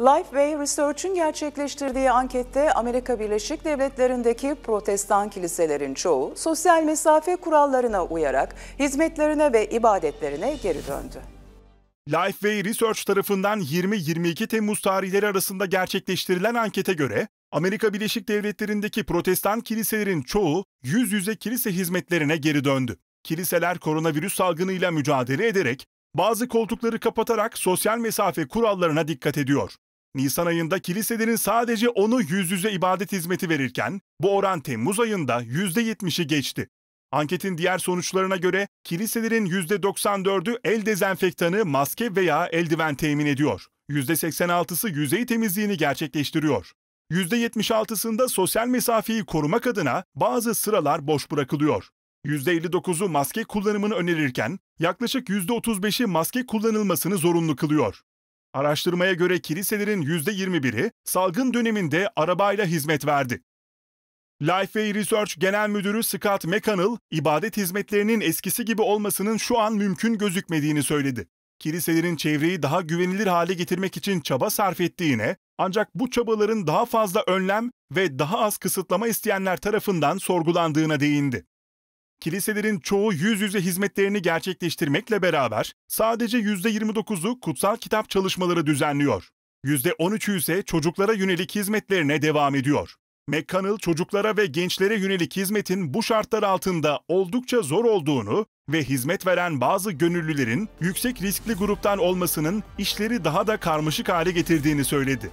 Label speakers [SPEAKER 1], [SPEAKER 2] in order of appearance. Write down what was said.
[SPEAKER 1] Lifeway Research'ün gerçekleştirdiği ankette Amerika Birleşik Devletleri'ndeki protestan kiliselerin çoğu sosyal mesafe kurallarına uyarak hizmetlerine ve ibadetlerine geri döndü.
[SPEAKER 2] Lifeway Research tarafından 20-22 Temmuz tarihleri arasında gerçekleştirilen ankete göre Amerika Birleşik Devletleri'ndeki protestan kiliselerin çoğu yüz yüze kilise hizmetlerine geri döndü. Kiliseler koronavirüs salgınıyla mücadele ederek bazı koltukları kapatarak sosyal mesafe kurallarına dikkat ediyor. Nisan ayında kiliselerin sadece onu yüz yüze ibadet hizmeti verirken bu oran Temmuz ayında %70'i geçti. Anketin diğer sonuçlarına göre kiliselerin %94'ü el dezenfektanı, maske veya eldiven temin ediyor. %86'sı yüzey temizliğini gerçekleştiriyor. %76'sında sosyal mesafeyi korumak adına bazı sıralar boş bırakılıyor. %59'u maske kullanımını önerirken yaklaşık %35'i maske kullanılmasını zorunlu kılıyor. Araştırmaya göre kiliselerin %21'i salgın döneminde arabayla hizmet verdi. Lifeway Research Genel Müdürü Scott McConnell, ibadet hizmetlerinin eskisi gibi olmasının şu an mümkün gözükmediğini söyledi. Kiliselerin çevreyi daha güvenilir hale getirmek için çaba sarf ettiğine, ancak bu çabaların daha fazla önlem ve daha az kısıtlama isteyenler tarafından sorgulandığına değindi. Kiliselerin çoğu yüz yüze hizmetlerini gerçekleştirmekle beraber sadece %29'u kutsal kitap çalışmaları düzenliyor. %13'ü ise çocuklara yönelik hizmetlerine devam ediyor. McConnell çocuklara ve gençlere yönelik hizmetin bu şartlar altında oldukça zor olduğunu ve hizmet veren bazı gönüllülerin yüksek riskli gruptan olmasının işleri daha da karmaşık hale getirdiğini söyledi.